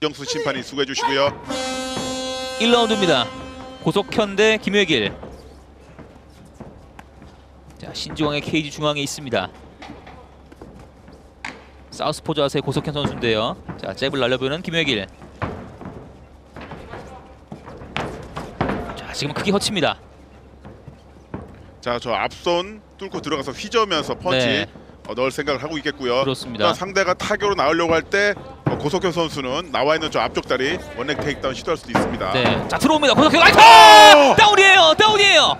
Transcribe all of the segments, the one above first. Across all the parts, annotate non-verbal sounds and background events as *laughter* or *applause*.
정수 심판이 수고해 주시고요. 1라운드입니다. 고석현 대 김회길. 자 신지왕의 케이지 중앙에 있습니다. 사우스포 자세 고석현 선수인데요. 자 잽을 날려보는 김회길. 자 지금 크게 허칩니다. 자, 저 앞손 뚫고 들어가서 휘저으면서 펀치 네. 어, 넣을 생각을 하고 있겠고요. 그렇습니다. 상대가 타격으로 나오려고 할 때 어, 고석현 선수는 나와 있는 저 앞쪽 다리 one leg takedown 시도할 수도 있습니다. 네, 자 들어옵니다. 고석현 라이트 오! 다운이에요, 다운이에요.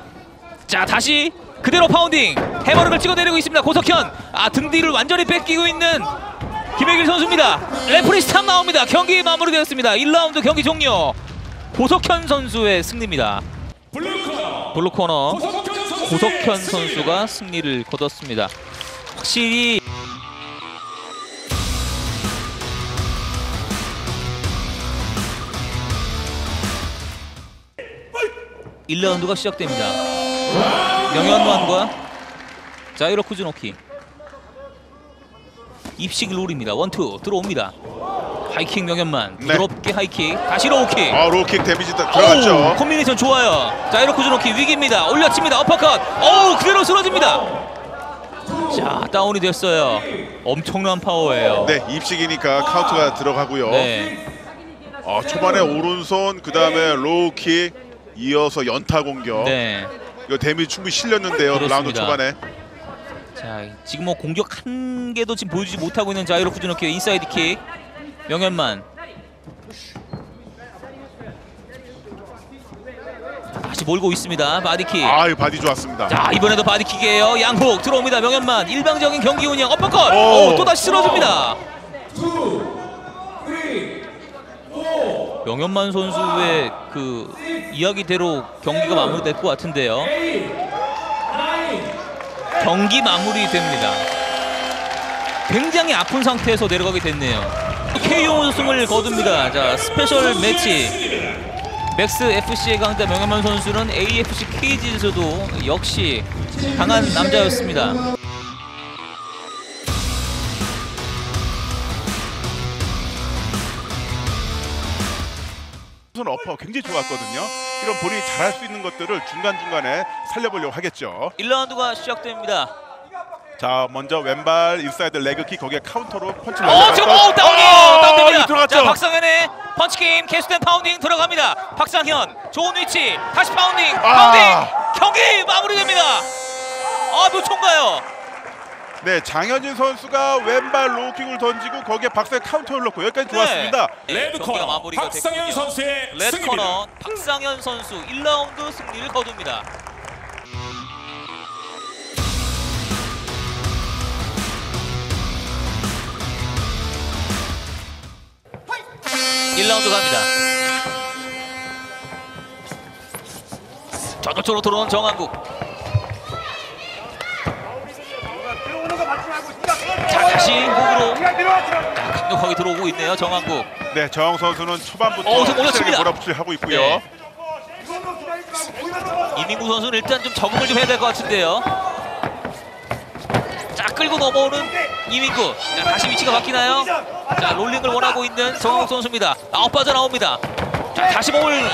자 다시 그대로 pounding 해머를 찍어내리고 있습니다. 고석현 아 등 뒤를 완전히 뺏기고 있는 김혜길 선수입니다. referee stop 나옵니다. 경기 마무리되었습니다. 1라운드 경기 종료. 고석현 선수의 승리입니다. blue corner 고석현 선수가 승리를 거뒀습니다. 확실히 1라운드가 시작됩니다. 명현만과 자이로 쿠즈노키 입식 룰입니다. one two 들어옵니다. high kick 명현만 네. 부드럽게 high kick 다시 low kick 아, low kick 데미지 다 오우, 들어갔죠. 콤비네이션 좋아요. 자이로 쿠즈노키 위기입니다. 올려칩니다. 어퍼컷. 어우 그대로 쓰러집니다. 자 다운이 됐어요. 엄청난 파워예요. 네, 입식이니까 카운트가 들어가고요. 네. 어, 초반에 오른손 그 다음에 low kick 이어서 연타 공격. 네. 이거 데미지 충분히 실렸는데요. 그렇습니다. 라운드 초반에. 자 지금 뭐 공격 한 개도 지금 보여주지 못하고 있는 자이로 쿠즈노키의 inside kick 명현만 다시 몰고 있습니다 body kick 아, 이 body 좋았습니다. 자 이번에도 body kick이에요 양훅 들어옵니다 명현만 일방적인 경기 운영 어퍼컷 오. 오, 또다시 쓰러집니다 명현만 선수의 그 이야기대로 경기가 마무리될 것 같은데요. 경기 마무리됩니다. 굉장히 아픈 상태에서 내려가게 됐네요. KO 우승을 거둡니다. 자 special match. 맥스 FC의 강자 명현만 선수는 AFC 케이지에서도 역시 강한 남자였습니다. upper 굉장히 좋았거든요. 이런 본인이 잘할 수 있는 것들을 중간중간에 살려보려고 하겠죠. 1라운드가 시작됩니다. 자, 먼저 왼발 인사이드 레그킥 거기에 카운터로 펀치를 어 지금 어 다운이에요. 아, 다운됩니다. 들어갔죠. 자 박상현의 펀치 게임 캐스된 파운딩 들어갑니다. 박상현 좋은 위치 다시 파운딩 아. 파운딩 경기 마무리됩니다. 아몇 초인가요? 네, 장현진 선수가 왼발 로우킥을 던지고 거기에 박사의 카운터를 넣고 여기까지 좋았습니다. 네, 레드 코너 마무리가 박상현 됐군요. 선수의 레드 승리입니다. 코너 박상현 선수 1라운드 승리를 거둡니다. 일라운드 갑니다. 저쪽으로 들어온 정한국. 자 다시 자, 강력하게 들어오고 있네요 정한국. 네, 정영 선수는 초반부터 어, 좀 올렸습니다. 몰아붙이를 하고 있고요. 네. 이민구 선수는 일단 좀 적응을 좀 해야 될 것 같은데요. 자 끌고 넘어오는 이민구. 자, 다시 위치가 바뀌나요? 자 롤링을 원하고 있는 정한국 선수입니다. 아웃 빠져 나옵니다. 자 다시 몸을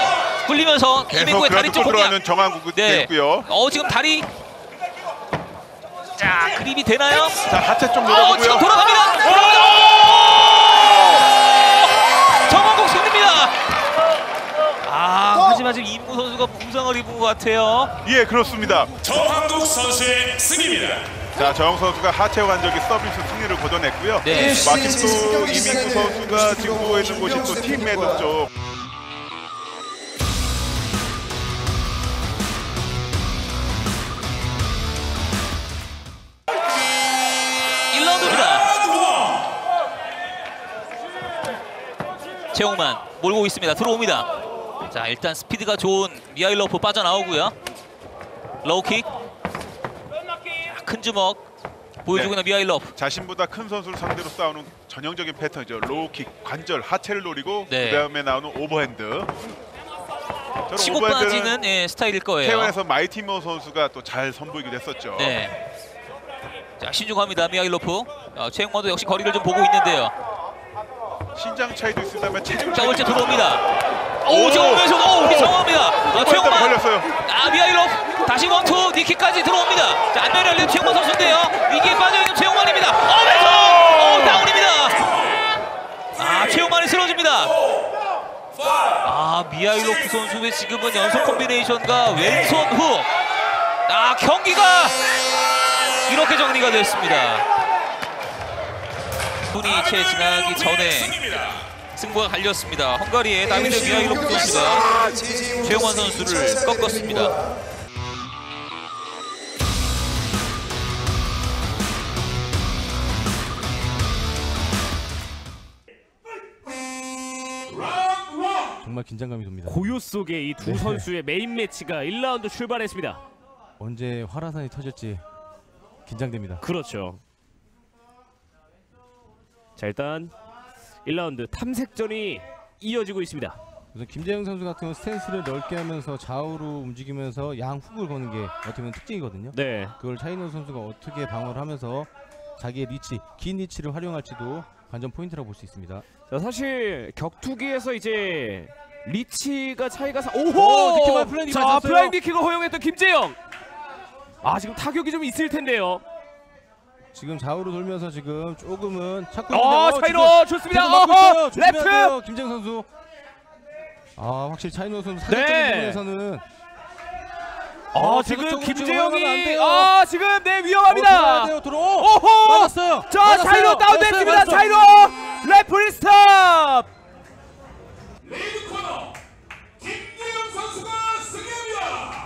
굴리면서 이민구의 다리 쪽 공략. 정한국이 네. 됐고요. 어 지금 다리. 자 그립이 되나요? 자, 하체 좀 어 노려보고요. 지금 돌아갑니다. 정한국 승리입니다. 아 하지만 지금 이민구 선수가 부상을 입은 것 같아요. 예, 그렇습니다. 정한국 선수의 승리입니다. 자, 정영 선수가 하체 관절기 서비스 승리를 거둬냈고요. 네. 마침 또 이민구 선수가 지금 보고 있는 곳이 또 팀매드 쪽. 최홍만 몰고 있습니다. 들어옵니다. 자 일단 스피드가 좋은 미하일로프 빠져나오고요. low kick. 자, 큰 주먹 보여주고 네. 있는 미하일로프. 자신보다 큰 선수를 상대로 싸우는 전형적인 패턴이죠. low kick, 관절, 하체를 노리고 네. 그다음에 나오는 overhand. 치고 빠지는 예, 스타일일 거예요. K1에서 마이티모 선수가 또 잘 선보이기도 했었죠. 네. 자 신중합니다. 미하일로프. 어, 최홍만도 역시 거리를 좀 보고 있는데요. 신장 차이도 있으면 체중 자, 있다. 들어옵니다. 오, 오! 정면에서 오, 우리 정합니다. 아, 최용만. 걸렸어요. 아, 미하일ov 다시 원투 니키까지 들어옵니다. 자, 안면에 열린 최용만 선수인데요. 위기에 빠져 있는 최용만입니다. 어, 왼손! 어, 다운입니다. 아, 최용만이 쓰러집니다. 아, 미하일로프 선수의 지금은 연속 콤비네이션과 왼손 후. 아, 경기가 이렇게 정리가 됐습니다. 분이 채 지나기 전에. 승부가 갈렸습니다. 헝가리의 다비드 미하일로프 선수가 최용환 선수를 꺾었습니다. 정말 긴장감이 돕니다. 고요 속에 이 두 네. 선수의 메인 매치가 1라운드 출발했습니다. 언제 화라산이 터질지 긴장됩니다. 그렇죠. 자 일단 1라운드 탐색전이 이어지고 있습니다. 우선 김재영 선수 같은 경우 스탠스를 넓게 하면서 좌우로 움직이면서 양 훅을 거는 게 어떻게 보면 특징이거든요. 네. 그걸 차이노 선수가 어떻게 방어를 하면서 자기의 리치, 긴 리치를 활용할지도 관전 포인트라고 볼 수 있습니다. 자 사실 격투기에서 이제 리치가 차이가 사... 오, 오호! flying 자. flying knee kick을 허용했던 김재영. 아 지금 타격이 좀 있을 텐데요. 지금 좌우로 돌면서 지금 조금은 찾고 어 있는데, 차이로 좋습니다. 어허 레프트. 김재영 선수. 아 확실히 차이노 선수 타격적인 네. 부분에서는 아 어, 지금 김재영이. 아 지금 네 어, 위험합니다. 돌아야 돼요. 오! 오호! 맞았어요. 자 맞았어요. 차이로 다운됐습니다. 차이로 referee stop.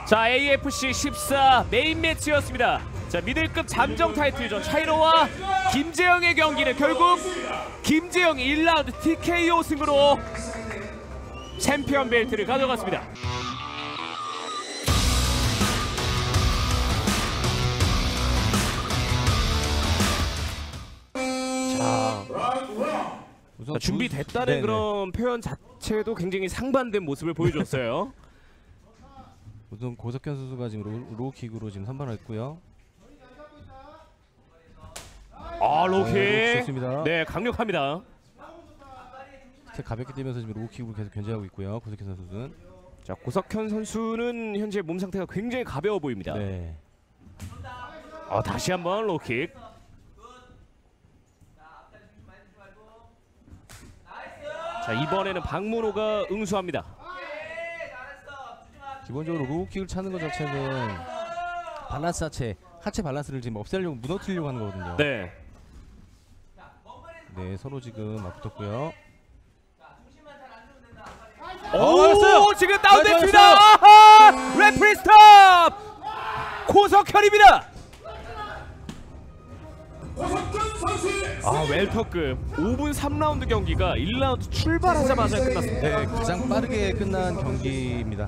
자 AFC 14 main match였습니다. 자 미들급 잠정 타이틀전 차이로와 김재영의 경기는 결국 김재영이 1라운드 TKO 승으로 챔피언 벨트를 가져갔습니다. 자, 준비됐다는 네네. 그런 표현 자체도 굉장히 상반된 모습을 보여줬어요. *laughs* 우선 고석현 선수가 지금 로, low kick으로 지금 선방을 했고요. 아 low kick. 네, 좋습니다. 네 강력합니다. 가볍게 뛰면서 지금 low kick으로 계속 견제하고 있고요. 고석현 선수는. 자 고석현 선수는 현재 몸 상태가 굉장히 가벼워 보입니다. 네. 아 다시 한번 low kick. 자 이번에는 박문호가 응수합니다. 기본적으로 low kick을 차는 것 자체는 밸런스 자체, 하체 밸런스를 지금 없애려고 무너뜨리려고 하는 거거든요. 네. 네, 서로 지금 맞붙었고요. 오 맞았어요. 지금 다운됐습니다. referee stop. 고석현입니다. 아 웰터급 5분 3라운드 경기가 1라운드 출발하자마자 끝났습니다. 네, 가장 빠르게 끝난 경기입니다.